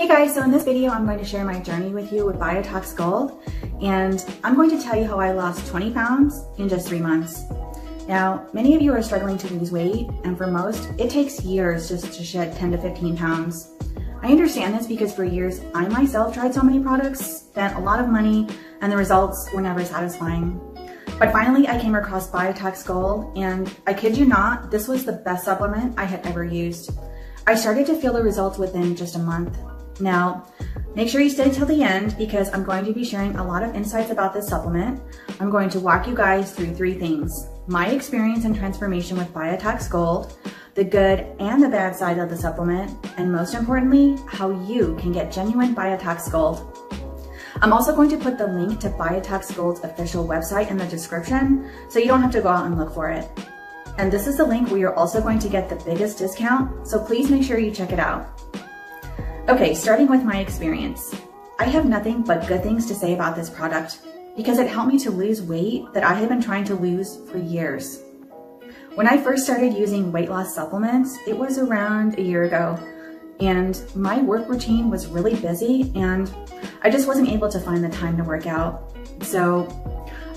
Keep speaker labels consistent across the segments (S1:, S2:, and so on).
S1: Hey guys, so in this video, I'm going to share my journey with you with Biotox Gold, and I'm going to tell you how I lost 20 pounds in just three months. Now, many of you are struggling to lose weight, and for most, it takes years just to shed 10 to 15 pounds. I understand this because for years, I myself tried so many products, spent a lot of money, and the results were never satisfying. But finally, I came across Biotox Gold, and I kid you not, this was the best supplement I had ever used. I started to feel the results within just a month. Now, make sure you stay till the end because I'm going to be sharing a lot of insights about this supplement. I'm going to walk you guys through three things. My experience and transformation with Biotox Gold, the good and the bad side of the supplement, and most importantly, how you can get genuine Biotox Gold. I'm also going to put the link to Biotox Gold's official website in the description, so you don't have to go out and look for it. And this is the link where you're also going to get the biggest discount, so please make sure you check it out. Okay, starting with my experience. I have nothing but good things to say about this product because it helped me to lose weight that I had been trying to lose for years. When I first started using weight loss supplements, it was around a year ago and my work routine was really busy and I just wasn't able to find the time to work out. So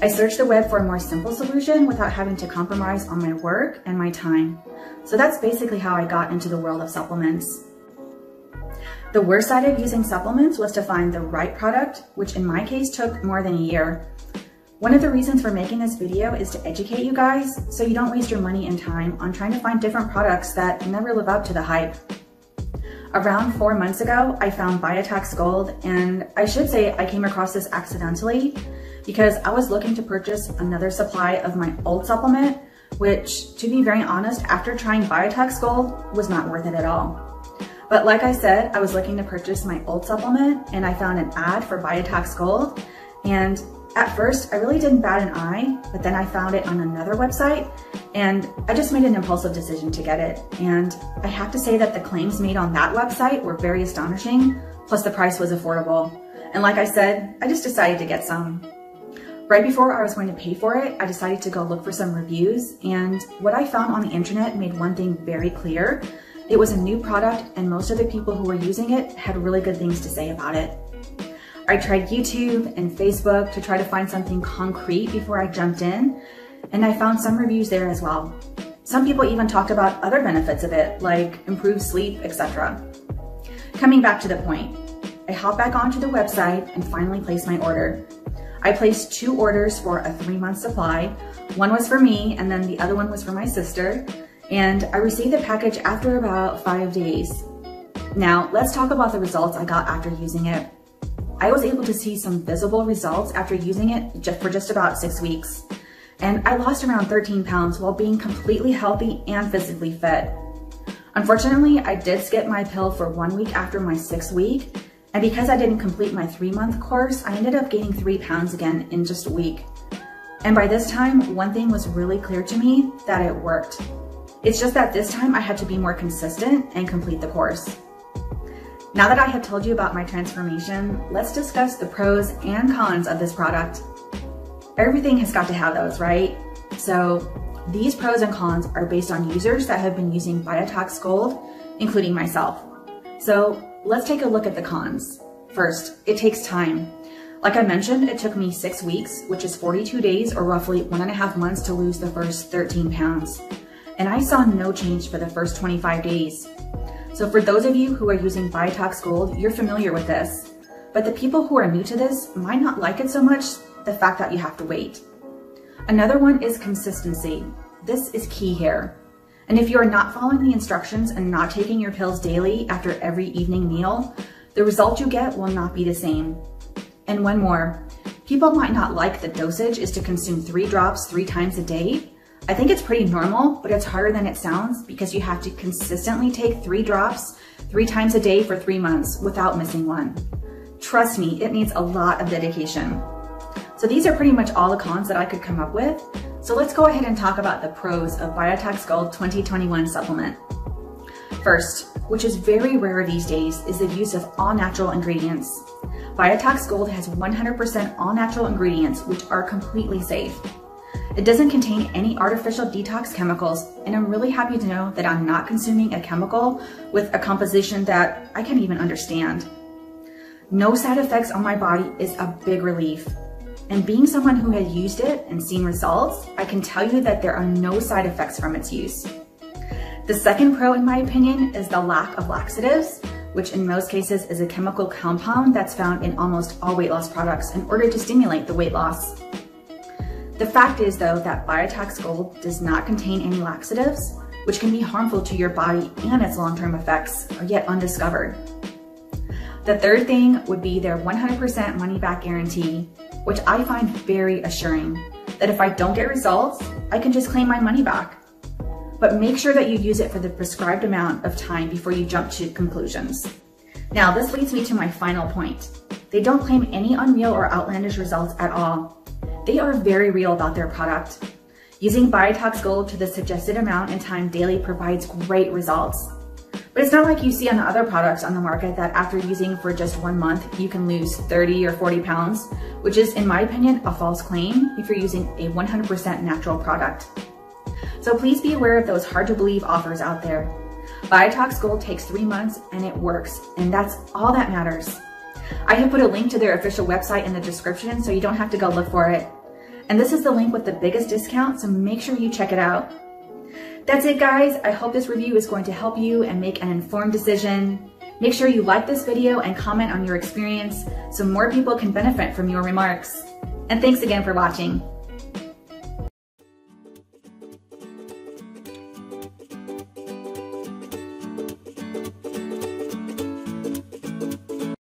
S1: I searched the web for a more simple solution without having to compromise on my work and my time. So that's basically how I got into the world of supplements. The worst side of using supplements was to find the right product, which in my case took more than a year. One of the reasons for making this video is to educate you guys so you don't waste your money and time on trying to find different products that never live up to the hype. Around four months ago, I found Biotox Gold, and I should say I came across this accidentally because I was looking to purchase another supply of my old supplement, which to be very honest, after trying Biotox Gold was not worth it at all. But like I said, I was looking to purchase my old supplement and I found an ad for Biotox Gold. And at first I really didn't bat an eye, but then I found it on another website and I just made an impulsive decision to get it. And I have to say that the claims made on that website were very astonishing, plus the price was affordable. And like I said, I just decided to get some. Right before I was going to pay for it, I decided to go look for some reviews and what I found on the internet made one thing very clear. It was a new product and most of the people who were using it had really good things to say about it. I tried YouTube and Facebook to try to find something concrete before I jumped in and I found some reviews there as well. Some people even talked about other benefits of it, like improved sleep, etc. Coming back to the point, I hopped back onto the website and finally placed my order. I placed two orders for a three month supply. One was for me and then the other one was for my sister. And I received the package after about five days. Now let's talk about the results I got after using it. I was able to see some visible results after using it just for just about six weeks. And I lost around 13 pounds while being completely healthy and physically fit. Unfortunately, I did skip my pill for one week after my sixth week and because I didn't complete my three month course, I ended up gaining three pounds again in just a week. And by this time, one thing was really clear to me that it worked. It's just that this time I had to be more consistent and complete the course. Now that I have told you about my transformation, let's discuss the pros and cons of this product. Everything has got to have those, right? So these pros and cons are based on users that have been using Biotox Gold, including myself. So let's take a look at the cons. First, it takes time. Like I mentioned, it took me six weeks, which is 42 days or roughly one and a half months to lose the first 13 pounds. And I saw no change for the first 25 days. So for those of you who are using Biotox Gold, you're familiar with this. But the people who are new to this might not like it so much, the fact that you have to wait. Another one is consistency. This is key here. And if you are not following the instructions and not taking your pills daily after every evening meal, the result you get will not be the same. And one more, people might not like the dosage is to consume three drops three times a day. I think it's pretty normal, but it's harder than it sounds because you have to consistently take three drops three times a day for three months without missing one. Trust me, it needs a lot of dedication. So these are pretty much all the cons that I could come up with. So let's go ahead and talk about the pros of Biotox Gold 2021 supplement. First, which is very rare these days, is the use of all natural ingredients. Biotox Gold has 100% all natural ingredients, which are completely safe. It doesn't contain any artificial detox chemicals, and I'm really happy to know that I'm not consuming a chemical with a composition that I can't even understand. No side effects on my body is a big relief. And being someone who has used it and seen results, I can tell you that there are no side effects from its use. The second pro, in my opinion, is the lack of laxatives, which in most cases is a chemical compound that's found in almost all weight loss products in order to stimulate the weight loss. The fact is though that Biotox Gold does not contain any laxatives, which can be harmful to your body and its long-term effects are yet undiscovered. The third thing would be their 100% money back guarantee, which I find very assuring that if I don't get results, I can just claim my money back but make sure that you use it for the prescribed amount of time before you jump to conclusions. Now, this leads me to my final point. They don't claim any unreal or outlandish results at all. They are very real about their product. Using Biotox Gold to the suggested amount and time daily provides great results. But it's not like you see on the other products on the market that after using for just one month, you can lose 30 or 40 pounds, which is, in my opinion, a false claim if you're using a 100% natural product. So please be aware of those hard to believe offers out there. Biotox Gold takes three months and it works, and that's all that matters. I have put a link to their official website in the description so you don't have to go look for it. And this is the link with the biggest discount, so make sure you check it out. That's it guys. I hope this review is going to help you and make an informed decision. Make sure you like this video and comment on your experience so more people can benefit from your remarks. And thanks again for watching.